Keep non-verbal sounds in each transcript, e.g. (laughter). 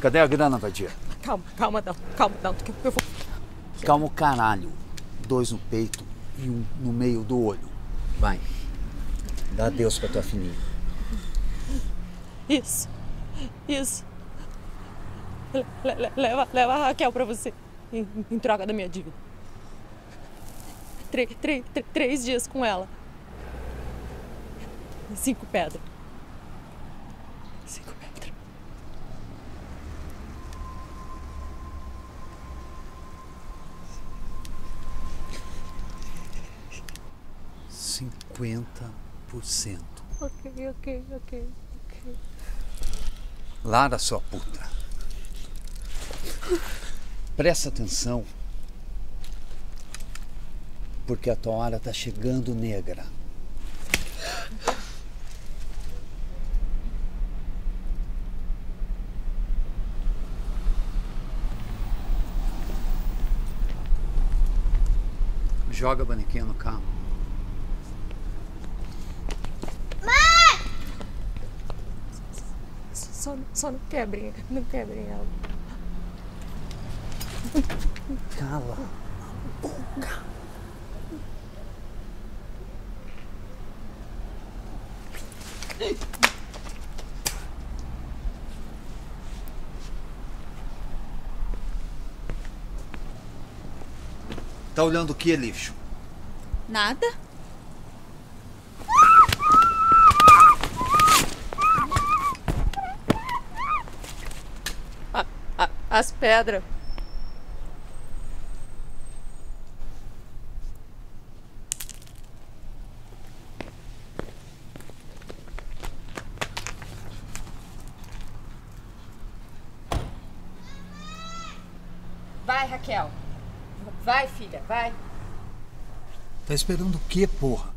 Cadê a grana, vadia? Calma, calma, não. Calma, não. que Eu vou. Calma o caralho. Dois no peito e um no meio do olho. Vai. Dá adeus pra tua filhinha. Isso. Isso. Le- le- leva, leva a Raquel pra você. Em, em troca da minha dívida. Tre- tre- tre- três dias com ela. Cinco pedras. Cinco pedras. Cinquenta por cento. Ok, ok, ok, ok. Lara, sua puta. Presta atenção. Porque a tua hora tá chegando, negra. Joga a no carro. Só, só não quebrem, não quebrem ela. Cala a boca. Tá olhando o que, lixo? Nada? A- a- as pedras. Vai, Raquel. Vai, filha, vai. Tá esperando o quê, porra?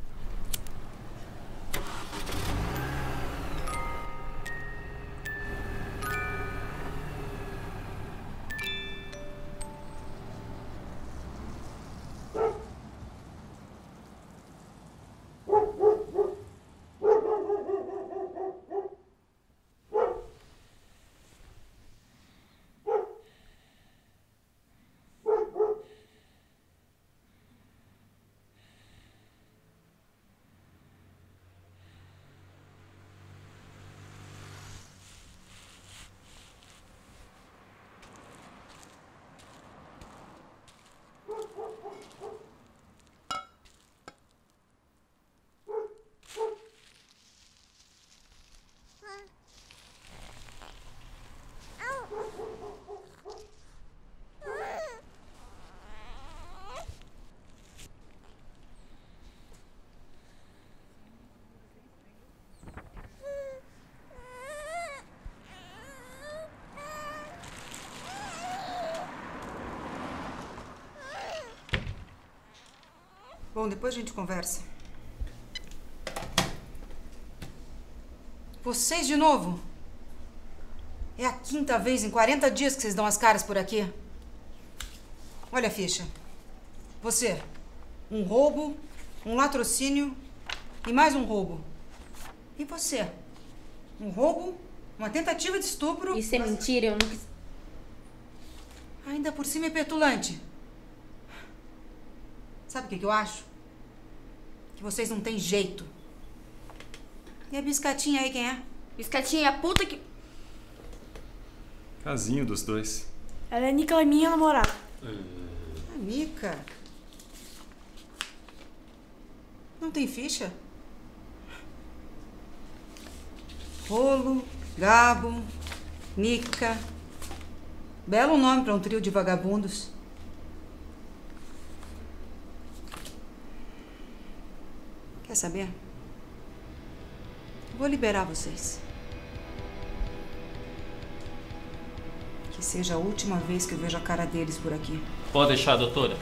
Bom, depois a gente conversa. Vocês de novo? É a quinta vez em 40 dias que vocês dão as caras por aqui. Olha a ficha. Você, um roubo, um latrocínio e mais um roubo. E você? Um roubo, uma tentativa de estupro. Isso é mentira, eu não quis. Ainda por cima é petulante. Sabe o que, que eu acho? Que vocês não têm jeito. E a biscatinha aí quem é? Biscatinha, a puta que. Casinho dos dois. Ela é Nicola e minha namorada. A Mica. Não tem ficha? Rolo, Gabo, Nica. Belo nome para um trio de vagabundos. Quer saber? Vou liberar vocês. Que seja a última vez que eu vejo a cara deles por aqui. Pode deixar, doutora.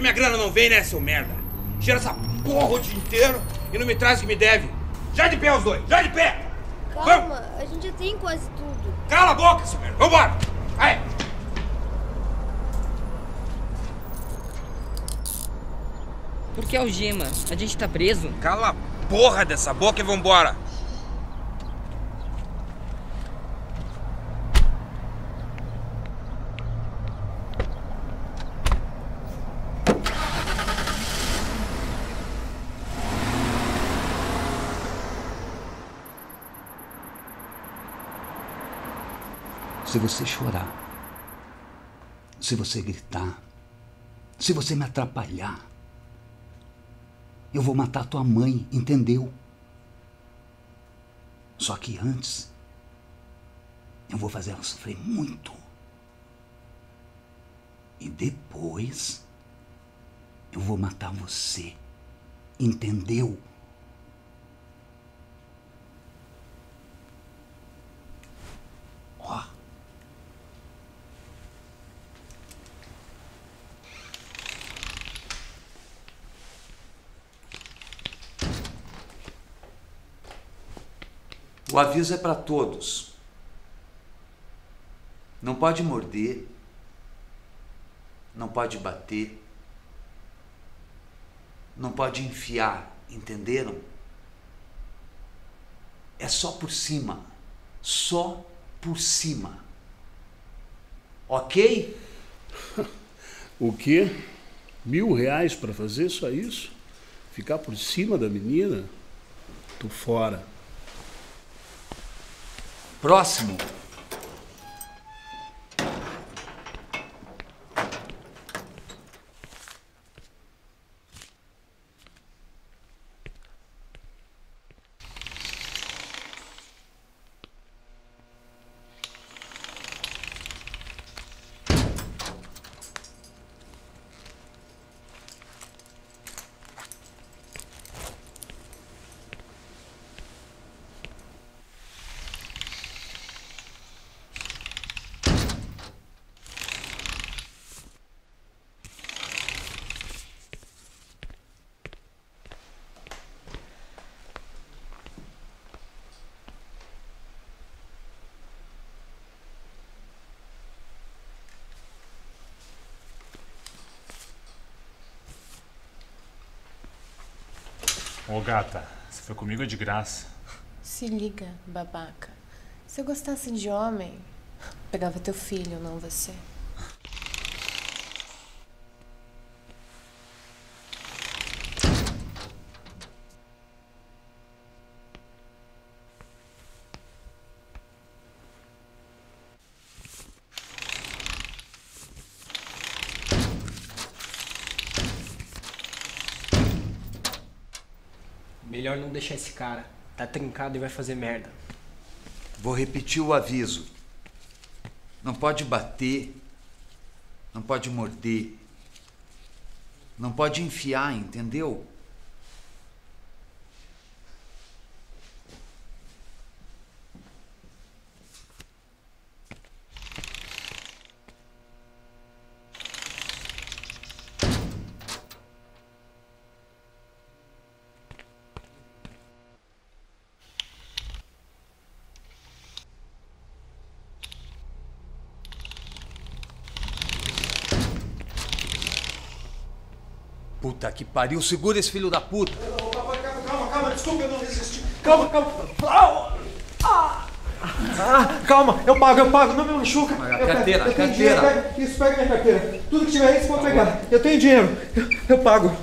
Que minha grana não vem, né, seu merda? Cheira essa porra o dia inteiro e não me traz o que me deve. Já de pé os dois, já de pé! Calma, a gente já tem quase tudo. Cala a boca, seu merda. Vambora! Vai! Por que algema? A gente tá preso? Cala a porra dessa boca e vambora! Se você chorar, se você gritar, se você me atrapalhar, eu vou matar tua mãe, entendeu? Só que antes, eu vou fazer ela sofrer muito. E depois, eu vou matar você, entendeu? O aviso é para todos. Não pode morder, não pode bater, não pode enfiar, entenderam? É só por cima, só por cima. Ok? (laughs) O quê? Mil reais para fazer só isso? Ficar por cima da menina? Tô fora. Próximo. Ô gata, você foi comigo de graça. Se liga, babaca. Se eu gostasse de homem, pegava teu filho, não você. Melhor não deixar esse cara. Tá trincado e vai fazer merda. Vou repetir o aviso. Não pode bater, não pode morder, não pode enfiar, entendeu? Puta que pariu, segura esse filho da puta. Calma, calma, desculpa, eu não resisti. Calma, calma. Ah! Ah, calma, eu pago, eu pago, não me machuca. a Eu carteira, eu tenho a dinheiro, carteira. pega- isso, pega minha carteira. Tudo que tiver aí, você pode pegar. Eu tenho dinheiro, eu, eu pago.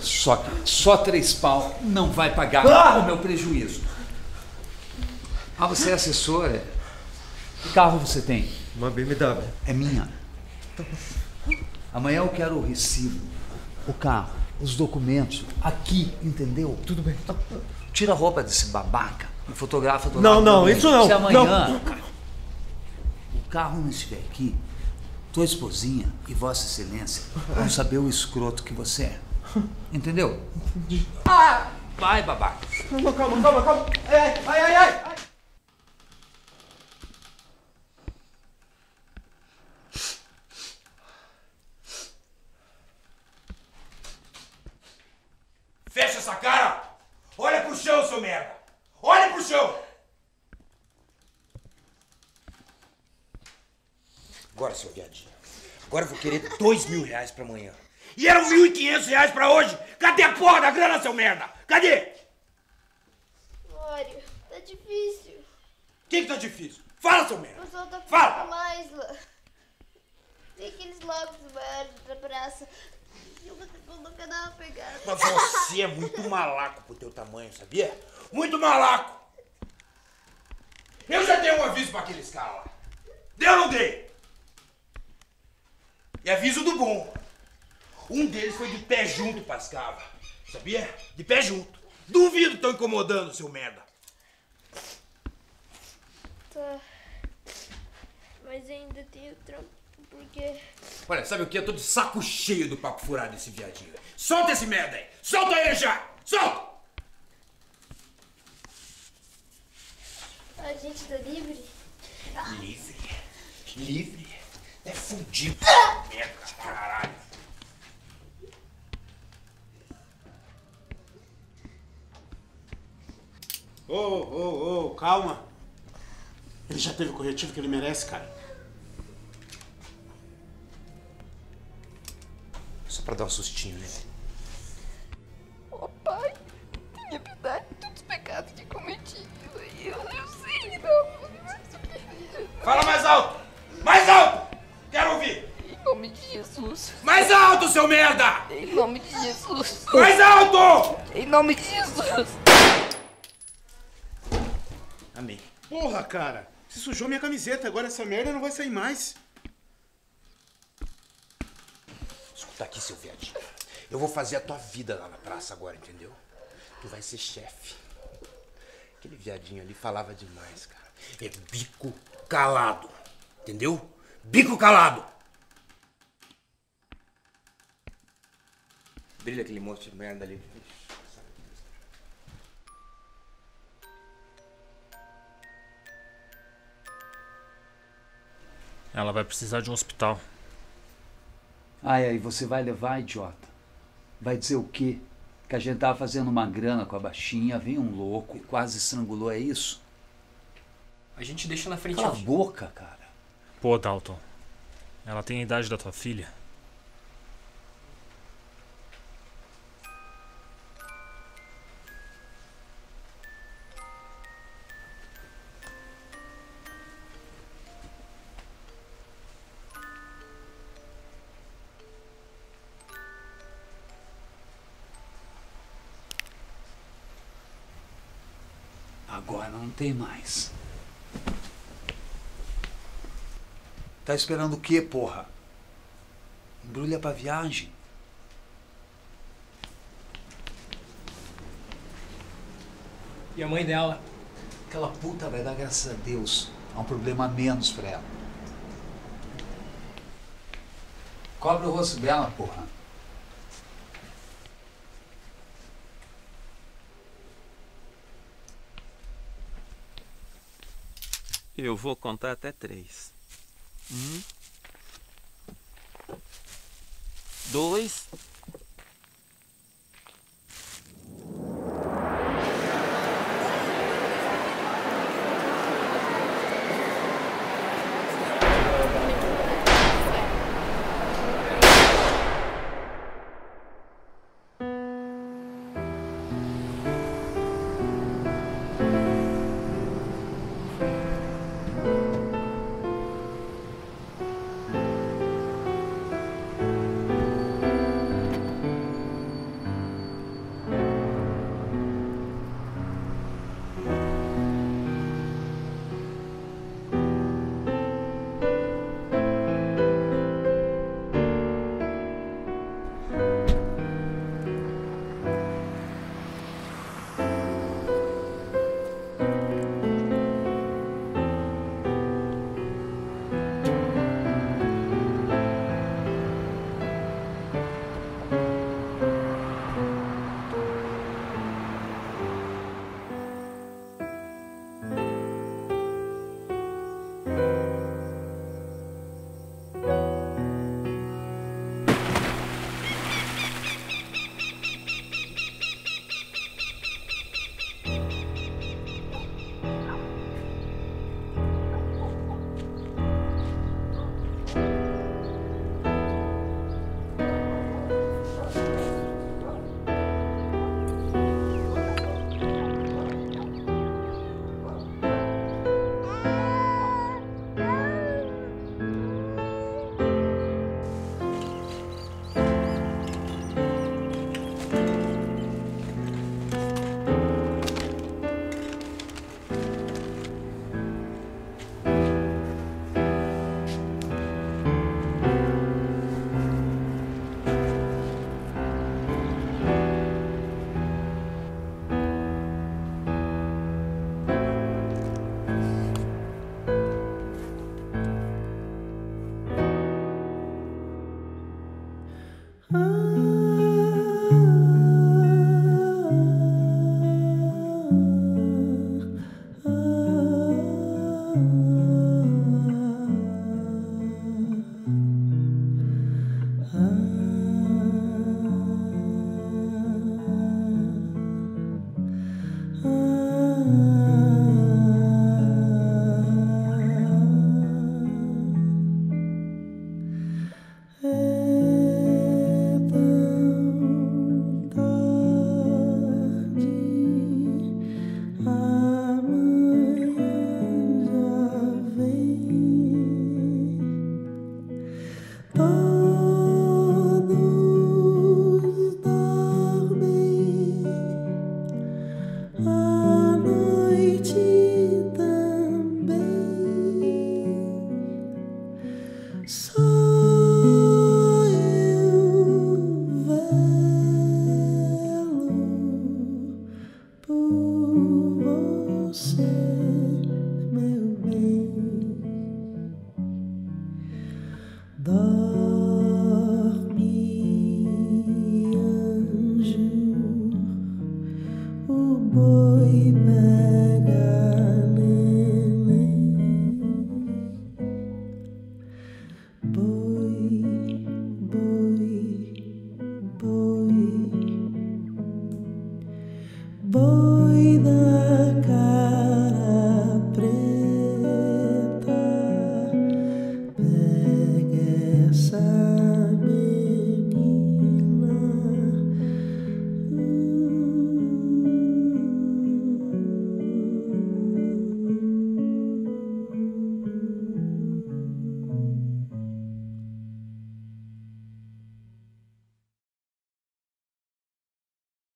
Só, só três pau não vai pagar Ah! o meu prejuízo. Ah, você é assessor? é? Que carro você tem? Uma BMW. É minha. Amanhã eu quero o recibo, o carro, os documentos, aqui, entendeu? Tudo bem. Tira a roupa desse babaca e fotografa do Não, não, isso não, Se amanhã não. o carro não estiver aqui, tua esposinha e Vossa Excelência vão saber o escroto que você é. Entendeu? Ah! Vai, babaca. Calma, calma, calma, calma. Ai, ai, ai, ai. ai. Agora, seu viadinho. Agora eu vou querer dois mil reais pra amanhã. E eram mil e quinhentos reais pra hoje. Cadê a porra da grana, seu merda? Cadê? Mário, tá difícil. O que que tá difícil? Fala, seu merda. O pessoal tá Fala! mais lá. Tem aqueles lobos velhos da praça. Eu dá uma pegada. Mas você é muito malaco pro teu tamanho, sabia? Muito malaco! Eu já dei um aviso pra aqueles caras lá. Deu ou não dei? E aviso do bom. Um deles foi de pé junto pras cavas. Sabia? De pé junto. Duvido tão incomodando, seu merda. Tá. Mas ainda tenho trampo porque. Olha, sabe o que? Eu tô de saco cheio do papo furado desse viadinho. Solta esse merda aí! Solta ele já! Solta! A gente tá livre? Livre. Livre. É fudido. Merda, caralho. Ô, ô, ô, calma. Ele já teve o corretivo que ele merece, cara. Só pra dar um sustinho, né? Seu merda! Em nome de Jesus. Mais alto! Em nome de Jesus. Amém. Porra, cara. Você sujou minha camiseta. Agora essa merda não vai sair mais. Escuta aqui, seu viadinho. Eu vou fazer a tua vida lá na praça agora, entendeu? Tu vai ser chefe. Aquele viadinho ali falava demais, cara. É bico calado. Entendeu? Bico calado. Brilha aquele monte de merda ali. Ela vai precisar de um hospital. Ai, aí você vai levar, idiota? Vai dizer o quê? Que a gente tava fazendo uma grana com a baixinha, vem um louco e quase estrangulou, é isso? A gente deixa na frente. Cala a boca, cara. Pô, Dalton. Ela tem a idade da tua filha. Tem mais. Tá esperando o quê, porra? Embrulha pra viagem. E a mãe dela? Aquela puta vai dar graças a Deus. Há um problema a menos pra ela. Cobre o rosto dela, porra. Eu vou contar até três. Um. Dois.